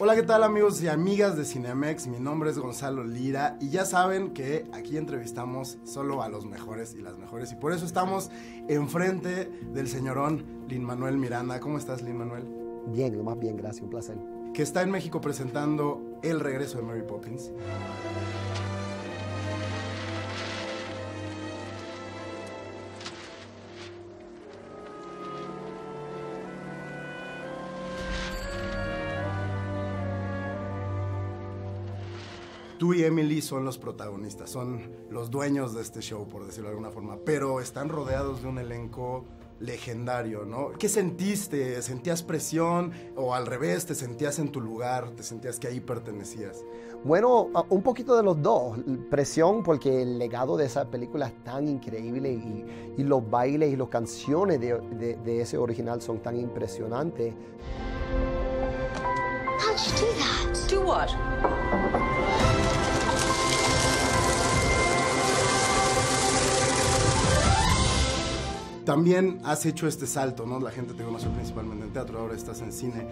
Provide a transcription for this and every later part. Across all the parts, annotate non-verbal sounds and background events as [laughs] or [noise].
Hola, ¿qué tal amigos y amigas de Cinemex? Mi nombre es Gonzalo Lira y ya saben que aquí entrevistamos solo a los mejores y las mejores y por eso estamos enfrente del señorón Lin Manuel Miranda. ¿Cómo estás, Lin Manuel? Bien, lo más bien, gracias, un placer. Que está en México presentando El regreso de Mary Poppins. Tú y Emily son los protagonistas, son los dueños de este show, por decirlo de alguna forma, pero están rodeados de un elenco legendario, ¿no? ¿Qué sentiste? ¿Sentías presión o al revés, te sentías en tu lugar, te sentías que ahí pertenecías? Bueno, un poquito de los dos. Presión porque el legado de esa película es tan increíble y, los bailes y las canciones de, de, ese original son tan impresionantes. How'd you do that? Do what? También has hecho este salto, ¿no? La gente te conoce principalmente en teatro, ahora estás en cine.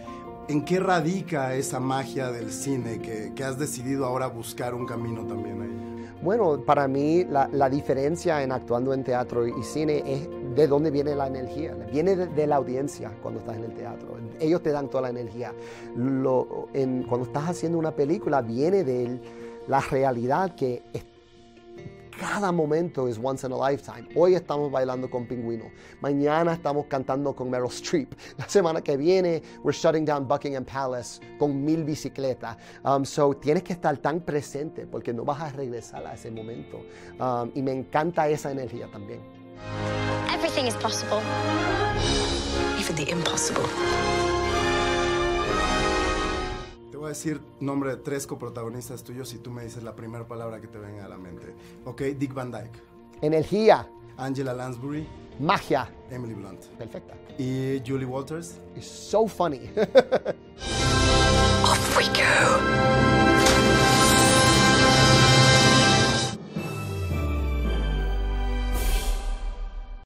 ¿En qué radica esa magia del cine que, has decidido ahora buscar un camino también ahí? Bueno, para mí la, diferencia en actuando en teatro y cine es de dónde viene la energía. Viene de, la audiencia cuando estás en el teatro. Ellos te dan toda la energía. cuando estás haciendo una película viene de la realidad que está cada momento es once in a lifetime. Hoy estamos bailando con Pingüino. Mañana estamos cantando con Meryl Streep. [laughs] La semana que viene, we're shutting down Buckingham Palace con mil bicicletas. Um, so tienes que estar tan presente porque no vas a regresar a ese momento. Um, y me encanta esa energía también. Everything is possible. Even the impossible voy a decir nombre de tres coprotagonistas tuyos y tú me dices la primera palabra que te venga a la mente. Ok, Dick Van Dyke. Energía. Angela Lansbury. Magia. Emily Blunt. Perfecta. Y Julie Walters. It's so funny. [laughs] Off we go.